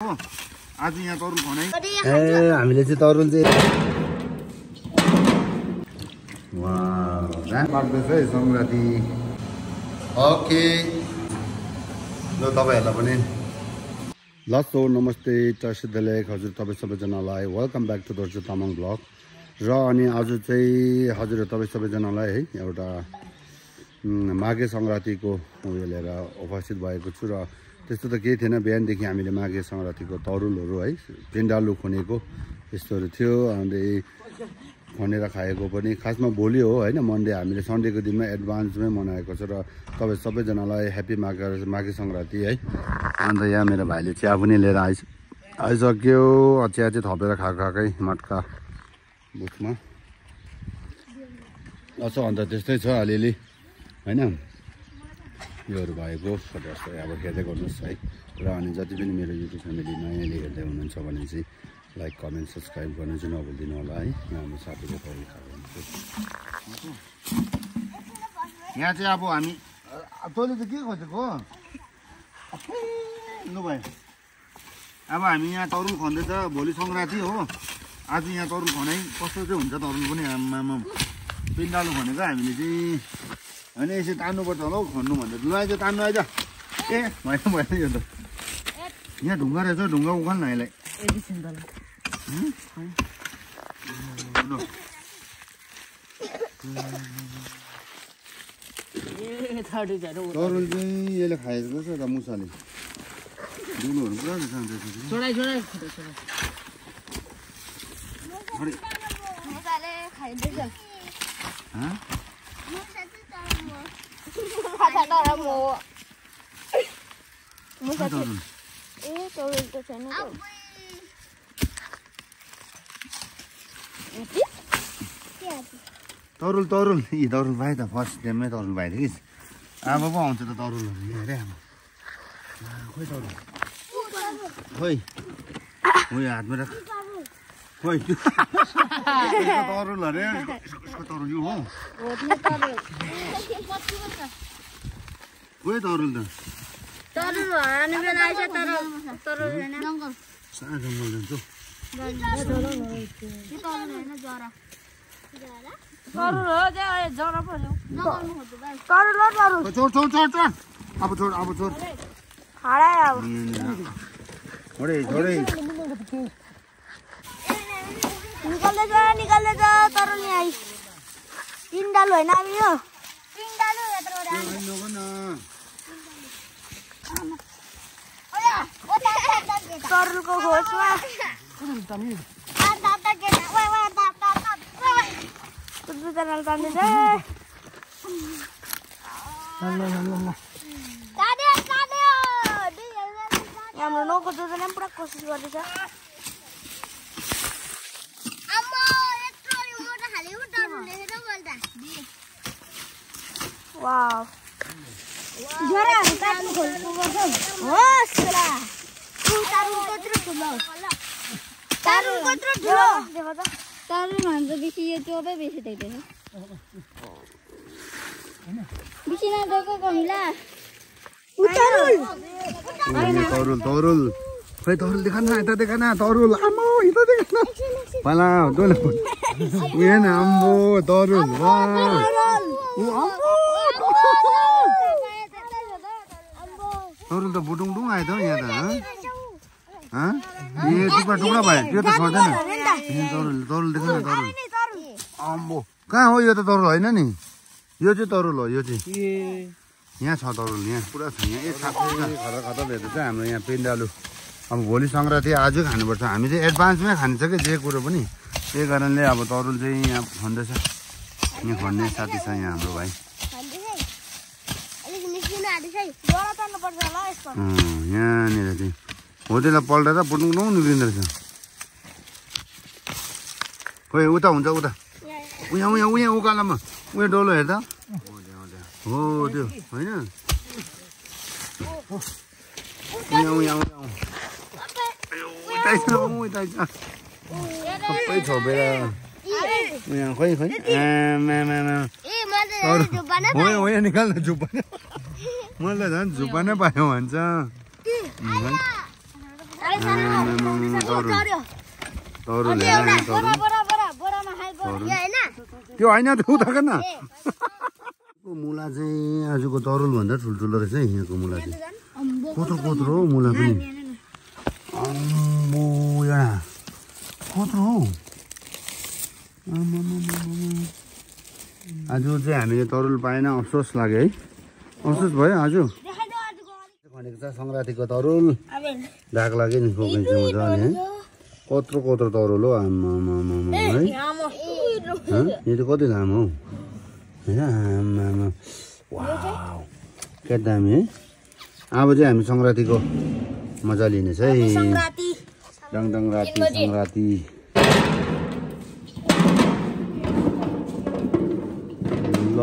हो आज यहाँ तरुल खनाइ ए हामीले चाहिँ तरुल चाहिँ लाग्दैछ है सङ्क्रान्ति ओके। ल तपाईँहरूलाई पनि। लसो नमस्ते चर्सिदलेक हजुर तपाईँ सबैजनालाई वेलकम ब्याक टु दर्जु तामाङ ब्लग र अनि आज चाहिँ हजुर तपाईँ सबैजनालाई है एउटा माघे सङ्क्रान्तिको उयो लिएर उपस्थित भएको छु र त्यस्तो त केही थिएन। बिहानदेखि हामीले माघे सङ्क्रान्तिको तरुलहरू है पेन्डालु खुनेको यस्तोहरू थियो। अन्त खनेर खाएको पनि खासमा भोलि हो होइन मन्डे। हामीले सन्डेको दिनमा एडभान्समै मनाएको छ र तपाईँ सबैजनालाई ह्याप्पी माघे माघे सङ्क्रान्ति है। अन्त यहाँ मेरो भाइले चिया पनि लिएर आइस आइसक्यो। चिया चाहिँ थपेर खाएको खाएकै मटका बुथमा असो अन्त त्यस्तै छ अलिअलि होइन। योहरू भएको जस्तो अब हेर्दै गर्नुहोस् है। र अनि जति पनि मेरो युट्युब फ्यामिली नयाँले हेर्दै हुनुहुन्छ भने चाहिँ लाइक कमेन्ट सब्सक्राइब गर्न चाहिँ नभुलिदिनु होला है। हाम्रो साथीको तरिका यहाँ चाहिँ अब हामी तैँले त के खोजेको लु भाइ अब हामी यहाँ तरुल खन्दैछ भोलि सङ्क्रान्ति हो। आज यहाँ तरुल खनाइ कस्तो चाहिँ हुन्छ तरुल पनि आमामा पिन्डालु भनेको हामीले चाहिँ होइन यसो तान्नुपर्छ होला हौ खन्नु भन्दा लु आइज तान्नु आइज। ए भएन भएन यो त। यहाँ ढुङ्गा रहेछ ढुङ्गा उखान न यसलाई। लु। तरुल चाहिँ यसले खाएको छ त मुसाले। दुलोहरू पुरा छ अरे, मुसाले खाइदिन्छ हँ? खाजा तर म मुसा खै तरुल ए तरुल त छैन तरुल तरुल यी तरुल भाइ त फर्स्ट टाइममै तरुल भाइ थियो कि अब पो आउँछ त तरुलहरू यहाँ अरे आमा आ, खोइ तरुल खोइ खोइ हातमा राख खोइ तरुल अरे यसको तरुल यो हो खोइ तरुल त तरुल हाल्ने बेला आएछ तर तरुल होइन सानो जङ्गल जान्छ हौ। तरुल हो त्यहाँ जरा पर्यो तरुल हो तरुल ओ, छोड छोड छोड छोड अब छोड अब छोड खाडा अब छोडे छोडे निकाल्दै जा निकाल्दै जा तरुल नि आइ पिन्डालु होइन अब यो Torul ko goswa. Kudul tamu. Antap tak kena. Wah wah antap antap. Kudul tanal tamu deh. Lalu lalu lalu. Tadi tadi. Yang mana kudul tanam pura khusus buat dia. काट्नु होस् कत्रो ठुलो कत्रो ठुलो त तारुल भन्छ बेसी यो चोपै बेसी देख्दैन बेसी नदेको कमिला उतारुल ए, तरुल तरुल खै तरुल देखा न यता देखा न तरुल। आम्मो यता देखा न। पाला डोले उयो न आम्बो तरुल आम्बो तरुल त बुटुङडुङ आयो त हौ? यहाँ त? ए टुक्रा टुक्रा भयो त्यो त छोड्दैन ए, तरुल तरुल देखा न तरुल। आम्बो कहाँ हो यो त तरुल होइन नि यो चाहिँ तरुल हो यो चाहिँ। यहाँ छ तरुल यहाँ। पुरा छ यहाँ। एक खतर खतर हेर्दा चाहिँ हाम्रो यहाँ पेन्डालु अब भोलि सङ्क्रान्ति आजै खानुपर्छ। हामी चाहिँ एडभान्समै खान्छ कि जे कुरो पनि। त्यही कारणले अब तरुल चाहिँ यहाँ खन्दैछ यहाँ खन्ने साथी छ यहाँ हाम्रो भाइ। यहाँनिर चाहिँ। हो त्यसलाई पल्टेर पुट्नु निक्लिँदो रहेछ। खोइ उता हुन्छ उता। उहाँ उहाँ उहाँ उकालोमा। उहाँ डोलो हेर्दा। हो त्यो। होइन। सबै छोपेर खोइ खोइ आमामामा ए मैले तरुल जुब्बा नै हो हो यहाँ निकाल्न झुप्पा मैले झन् झुप्पा नै पायो भन्छ होइन त्यो होइन त्यो उता न मुला चाहिँ आजको तरुल भन्दा ठुल्ठुलो रहेछ है यहाँको मुला चाहिँ कत्रो कत्रो मुला पनि एउटा कत्रो हौ आमामामामा। आज चाहिँ हामीले तरुल पाएन अफसोस लाग्यो है अफसोस भयो आज। भनेको छ सङ्क्रान्तिको तरुल दाग लाग्यो नि खोकिन्छ मजाले है कत्रो कत्रो तरुल हो आमामामा है? यो त कति लामो हौ होइन आमामा वाउ क्या दामी है अब चाहिँ हामी सङ्क्रान्तिको मजा लिनेछ है सङ्क्रान्ति डङडङ राति सङ्क्रान्ति ल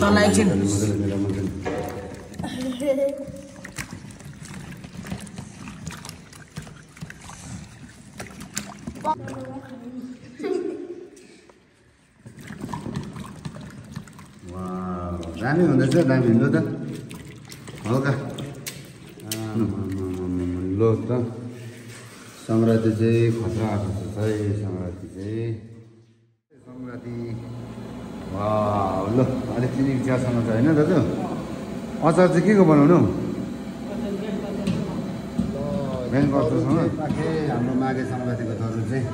मजाले मजाले मजाले वाउ, दामी हुँदैछ दामी लु त हल्का लु त सङ्क्रान्ति चाहिँ खतरा आएको छ है सङ्क्रान्ति चाहिँ सङ्क्रान्ति ल अलिक चिनी चियासँग छ होइन दाजु अचार चाहिँ के को बनाउनु ब्याङ्क अचारसँग हाम्रो माघे सङ्क्रान्तिको तरुल चाहिँ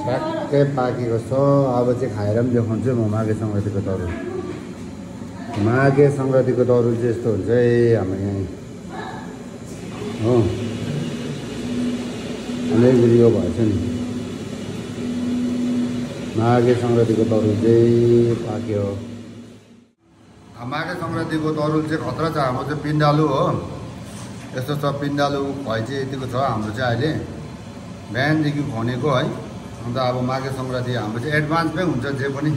ठ्याक्कै पाकेको छ अब चाहिँ खाएर पनि देखाउँछु म माघे सङ्क्रान्तिको तरुल माघे सङ्क्रान्तिको तरुल चाहिँ यस्तो हुन्छ है हाम्रो यहाँ। हो। अलिकति यो भएछ नि। माघे सङ्क्रान्तिको तरुल चाहिँ पाक्यो। माघे सङ्क्रान्तिको तरुल चाहिँ खतरा छ हाम्रो चाहिँ पिण्डालु हो। यस्तो छ पिण्डालु खुवाइ चाहिँ यतिको छ हाम्रो चाहिँ अहिले बिहानदेखि खनेको है। अन्त अब माघे सङ्क्रान्ति हाम्रो चाहिँ एडभान्समै हुन्छ जे पनि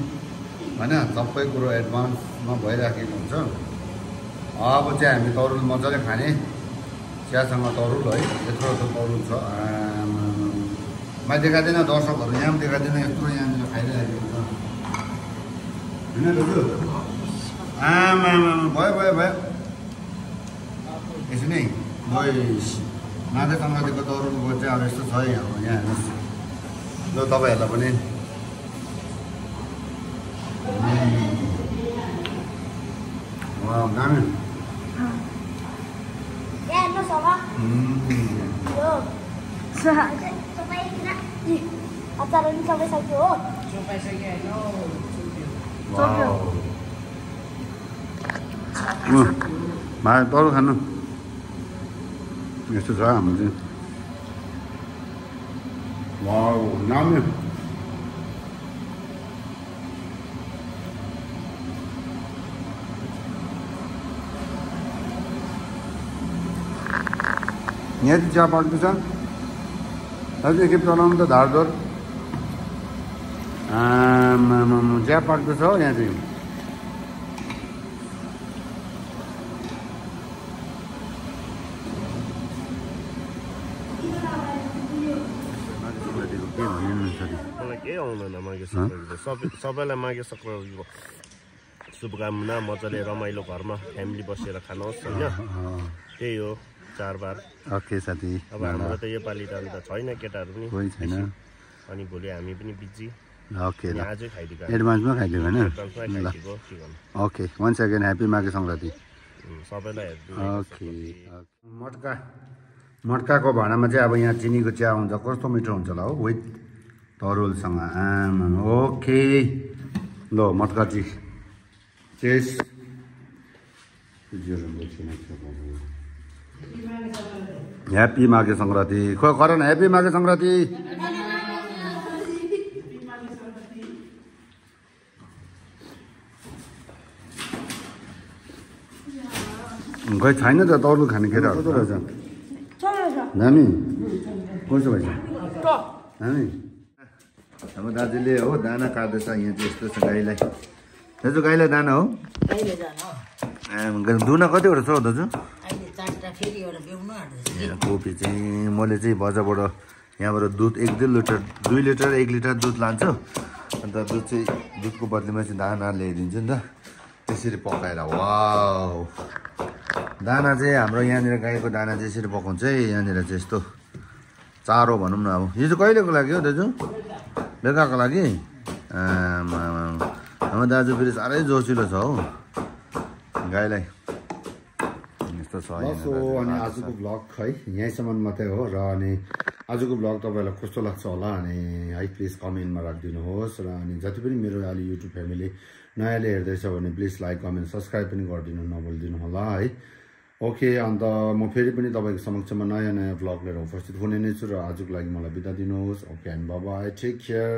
होइन सबै कुरो एडभान्समा भइराखेको हुन्छ। अब चाहिँ हामी तरुल मजाले खाने। चियासँग तरुल है यत्रो यत्रो तरुल छ। मैले देखाइदिएन दर्शकहरू यहाँ पनि देखाइदिएन यत्रो यहाँनिर खाइरहेको हुन्छ होइन दाजु? आमामा भयो भयो भयो। यसो नै। माघे सङ्क्रान्तिको तरुलको चाहिँ अब यस्तो छ है हाम्रो यहाँ हेर्नुहोस्। ल तपाईँहरूलाई पनि वा दामी यहाँ हेर्नुहोस् अब उम्, यो अचार पनि सबै सक्यो हो वाउ। उम्, भाइ तरुल खानु यस्तो छ हाम्रो चाहिँ वाउ दामी यहाँ चाहिँ चिया पाक्दैछ एकखेप चलाउनु त आमामामा चिया पाक्दैछ हौ यहाँ चाहिँ केही आउँदैन माघे सङ्क्रान्ति सबै सबैलाई माघे सङ्क्रान्तिको शुभकामना मजाले रमाइलो घरमा फ्यामिली बसेर खानुहोस् होइन त्यही हो चाडबाड। ओके साथी अब हाम्रो त योपालि त अन्त छैन केटाहरू पनि। कोही छैन। अनि भोलि हामी पनि बिजी। ओके ल। एडभान्समा खाइदियो होइन? Okay one second happy Maghe Sankranti सबैलाई ओके मटका मटकाको भाँडामा चाहिँ अब यहाँ चिनीको चिया हुन्छ। कस्तो मिठो हुन्छ होला हो? विथ तरुलसँग। आमा ओके। ल मटका ची चेस ह्याप्पी माघे सङ्क्रान्ति खो गर न ह्याप्पी माघे सङ्क्रान्ति खोइ छैन त तरुल खाने केटाहरू कस्तो रहेछ नानी कस्तो भएछ नानी हाम्रो दाजुले हो दाना काट्दैछ यहाँ चाहिँ यस्तो छ गाईलाई दाजु गाईलाई दाना हो दुना कतिवटा छ हौ दाजु कोपी चाहिँ मैले चाहिँ बजारबाट यहाँबाट दुध एक दुई लिटर दुई लिटर एक लिटर दुध लान्छु। अन्त दुध चाहिँ दुधको बदलीमा चाहिँ दाना ल्याइदिन्छु नि त। त्यसरी पकाएर वा दाना चाहिँ हाम्रो यहाँनिर गाईको दाना चाहिँ यसरी पकाउँछ है यहाँनिर चाहिँ यस्तो चारो भनौँ न अब। यो चाहिँ कहिलेको लागि हो दाजु? बेलुकाको लागि? आमामामा। हाम्रो दाजु फेरि साह्रै जोसिलो छ हौ। गाईलाई छ अनि आजको ब्लग है। यहीँसम्म मात्रै हो र अनि आजको ब्लग तपाईँलाई कस्तो लाग्छ होला अनि है प्लिज कमेन्टमा राखिदिनुहोस् र अनि जति पनि मेरो अहिले युट्युब फ्यामिली नयाँले हेर्दैछ भने प्लिज लाइक कमेन्ट सब्सक्राइब पनि गरिदिनु नभुलिदिनु होला है। ओके अन्त म फेरि पनि तपाईँको समक्षमा नयाँ नयाँ ब्लग लिएर उपस्थित हुने नै छु र आजको लागि मलाई बिदा दिनुहोस्। ओके एन्ड बाबा टेक केयर